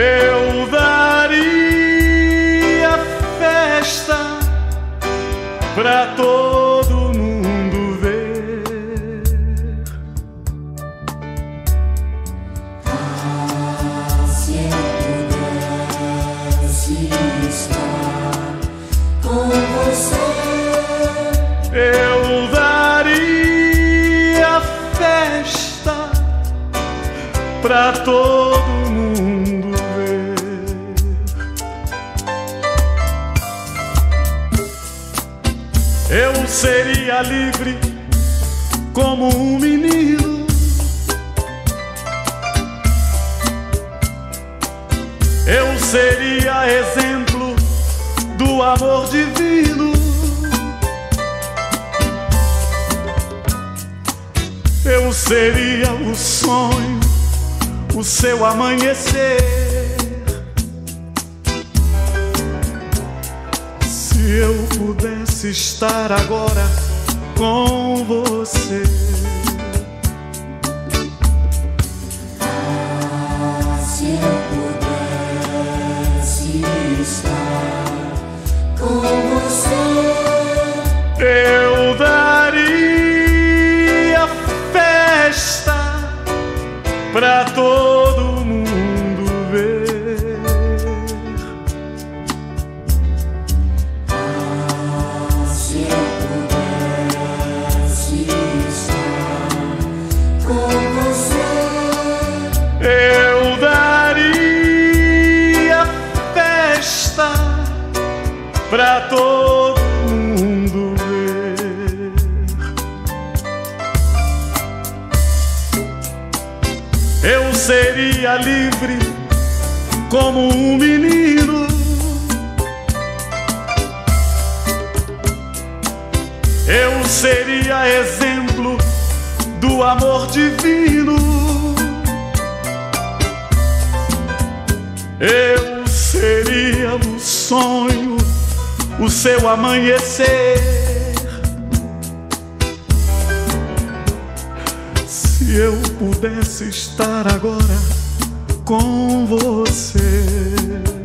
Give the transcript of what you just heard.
Eu daria festa pra todo mundo ver. Ah, se eu pudesse estar com você. Eu daria festa pra todo mundo Eu seria livre como um menino. Eu seria exemplo do amor divino. Eu seria o sonho, o seu amanhecer. Eu pudesse estar agora com você. Pra todo mundo ver. Eu seria livre como um menino. Eu seria exemplo do amor divino. Eu seria o sonho, o seu amanhecer. Se eu pudesse estar agora com você.